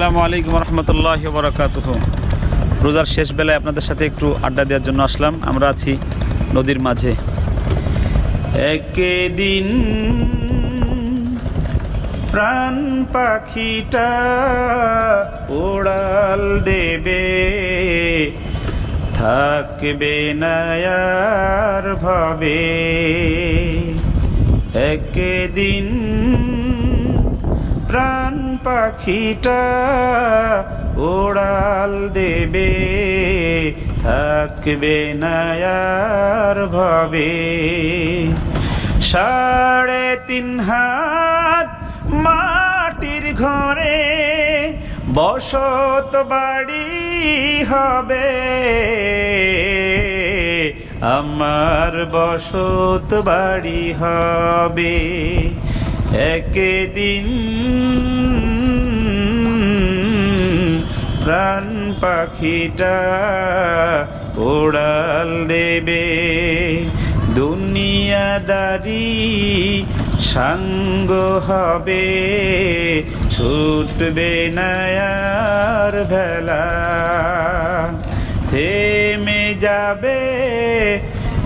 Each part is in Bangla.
আসসালামু আলাইকুম রহমতুল্লাহ বরকাতুহ রোজার শেষ বেলায় আপনাদের সাথে একটু আড্ডা দেওয়ার জন্য আসলাম। আমরা আছি নদীর মাঝে। একদিন প্রাণ পাখিটা ওড়াল দেবে, থাকবে নায়ার ভাবে। একদিন প্রাণ পাখিটা ওড়াল দেবে, থাকবে নায়ার ভাবে। সাড়ে তিন হাত মাটির ঘরে বসত বাড়ি হবে। আমার বসত বাড়ি হবে। একদিন প্রাণ পাখিটা ওড়াল দেবে। দুনিয়াদারি সাঙ্গ হবে। ছুটবে নায়ার ভেলা। থেমে যাবে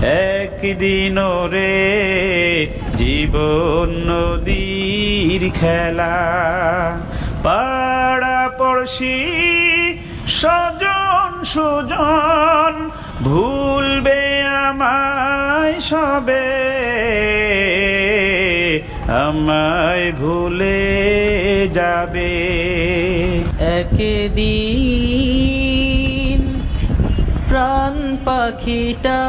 একদিন রে জীবন নদীর খেলা, পাড়া পড়শি সজন সুজন, ভুলবে আমায় সবে। আমায় ভুলে যাবে। একদিন প্রাণ পাখিটা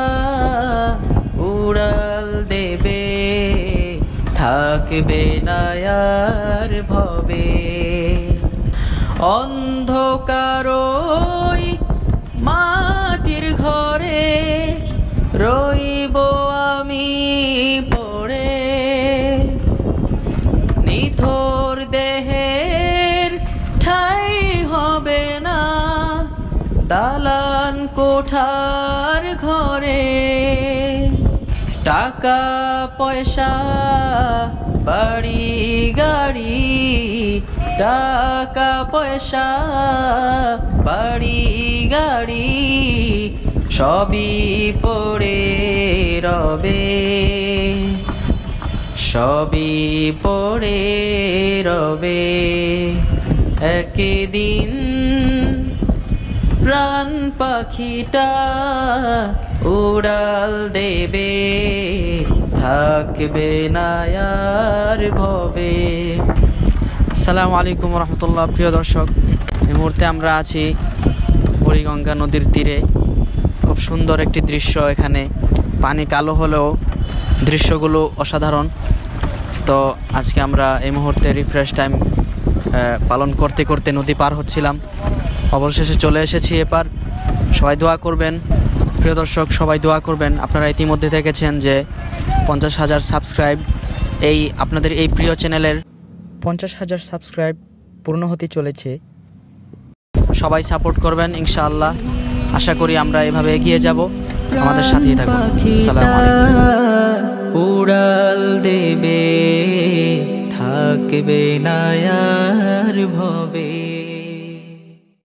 উড়াল দেবে। থাকবে নায়ার ভবে। অন্ধকারই মাটির ঘরে রইব আমি পড়ে। নিথর দেহের ঠাই হবে না, দালান কোঠার ঘরে। টাকা পয়সা বাড়ি গাড়ি টাকা পয়সা বাড়ি গাড়ি সবই পড়ে রবে। সবই পড়ে রবে। একদিন প্রাণ পাখিটা উড়াল দেবে, থাকবে নায়ার ভবে। আসসালামু আলাইকুম রহমতুল্লাহ, প্রিয় দর্শক। এই মুহূর্তে আমরা আছি বুড়িগঙ্গা নদীর তীরে। খুব সুন্দর একটি দৃশ্য এখানে। পানি কালো হলেও দৃশ্যগুলো অসাধারণ। তো আজকে আমরা এই মুহূর্তে রিফ্রেশ টাইম পালন করতে করতে নদী পার হচ্ছিলাম। অবশেষে চলে এসেছি এপার। সবাই দোয়া করবেন। প্রিয় দর্শক, সবাই দোয়া করবেন। আপনারা ইতিমধ্যে দেখেছেন যে পঞ্চাশ হাজার সাবস্ক্রাইব এই আপনাদের এই প্রিয় চ্যানেলের পঞ্চাশ হাজার সাবস্ক্রাইব পূর্ণ হতে চলেছে। সবাই সাপোর্ট করবেন ইনশাআল্লাহ। আশা করি আমরা এভাবে এগিয়ে যাব। আমাদের সাথেই থাকুন। উড়াল দেবে, থাকবে নায়ার ভবে।